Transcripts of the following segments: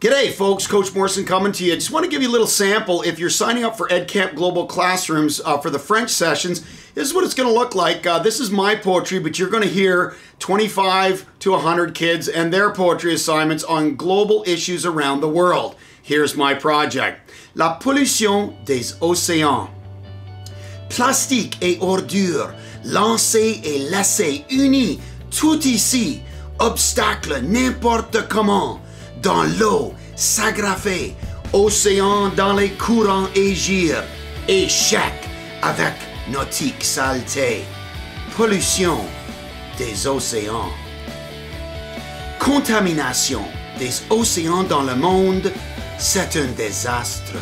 G'day folks, Coach Morrison coming to you. Just want to give you a little sample. If you're signing up for EdCamp Global Classrooms uh, for the French sessions, this is what it's going to look like. Uh, this is my poetry, but you're going to hear 25 to 100 kids and their poetry assignments on global issues around the world. Here's my project. La pollution des océans. Plastique et ordures, lancés et laissés, unis, tout ici, obstacle n'importe comment dans l'eau, s'agrafer, océan dans les courants égir, échec avec nautique saleté, pollution des océans. Contamination des océans dans le monde, c'est un désastre.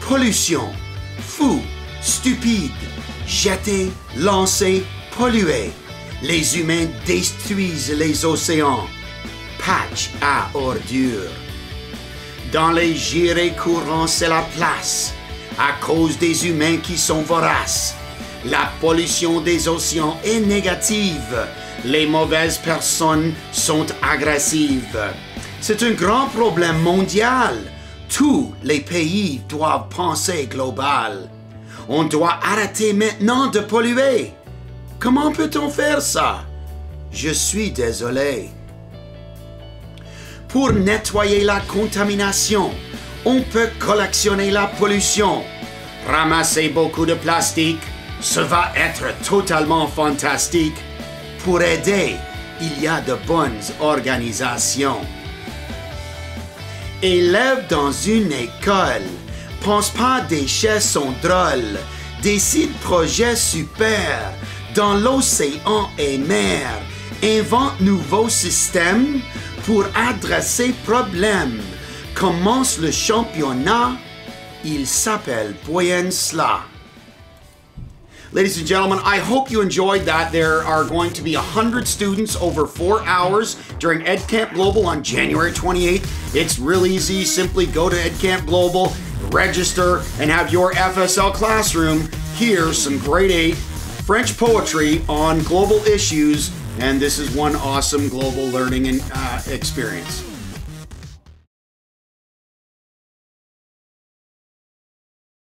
Pollution, fou, stupide, jeté, lancé, pollué. Les humains détruisent les océans patch à ordures. Dans les girées courants, c'est la place, à cause des humains qui sont voraces. La pollution des océans est négative. Les mauvaises personnes sont agressives. C'est un grand problème mondial. Tous les pays doivent penser global. On doit arrêter maintenant de polluer. Comment peut-on faire ça? Je suis désolé. Pour nettoyer la contamination, on peut collectionner la pollution. Ramasser beaucoup de plastique, ça va être totalement fantastique. Pour aider, il y a de bonnes organisations. Élèves dans une école, pense pas déchets sont drôles, décide projet super dans l'océan et mer, invente nouveaux systèmes pour adresser problème. Commence le championnat. Il s'appelle Boyensla. Ladies and gentlemen, I hope you enjoyed that. There are going to be 100 students over four hours during EdCamp Global on January 28th. It's real easy. Simply go to EdCamp Global, register, and have your FSL classroom hear some grade 8 French poetry on global issues and this is one awesome global learning and, uh, experience.